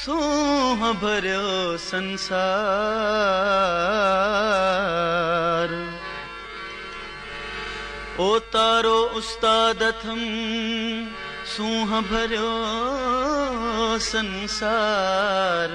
सूंह भरियो संसार। अथम सूंह भरियो संसार।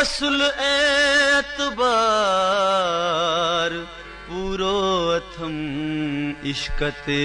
असुल एतबार पूरो अथम इश्क ते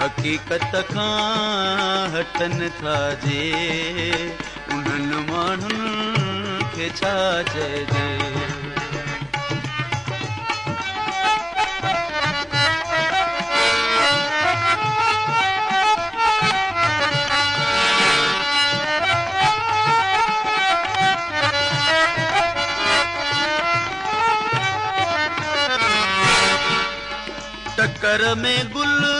हक़ीक़त खां हटनि था जे? उन्हनि माण्हुनि खे छा चइजे टकर में गुल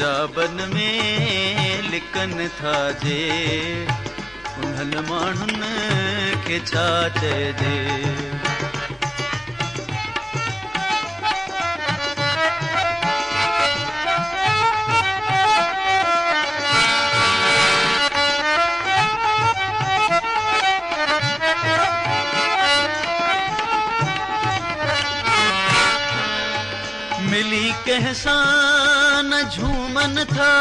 हिजाबन में लिखनि था जे। उन्हनि माण्हुनि खे छा चइजे मिली कंहिंसां न झूमन था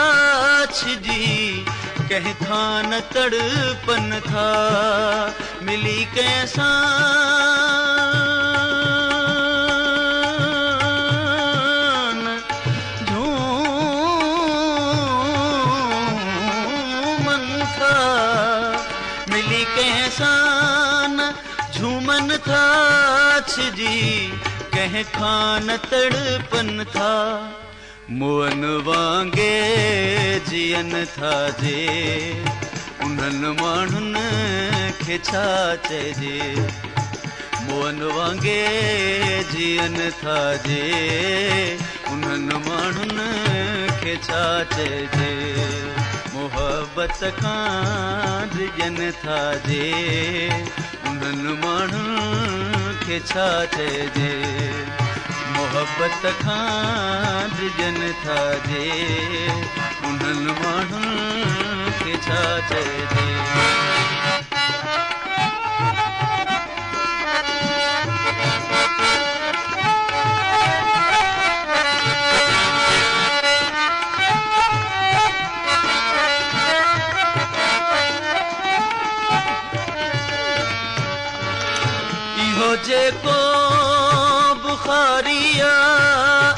छिजी कंहिं खां न तड़पन था, मिली कंहिंसां न झूमन था था छिजी कंहिं खान तड़पन था। मुअन वांगे जियन था जे। उन्हनि माण्हुनि खे छा चइजे मुअन वांगे जियन था जे। उन्हनि माण्हुनि खे छा चइजे मोहबत खां ड्रिजन था जे। उन्हनि माण्हुनि खे छा चइजे मोहबत खां ड्रिजन था जे उन्हनि माण्हुनि खे छा चइजे जेको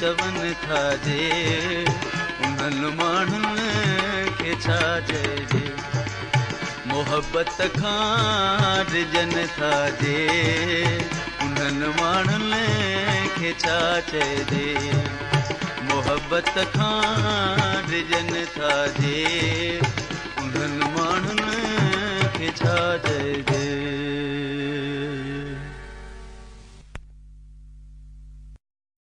चवन था जे उन्हनि माण्हुनि खे छा चइजे मोहबत खां रिजन था जे उन्हनि माण्हुनि खे छा चइजे मोहबत खां रिजन था जे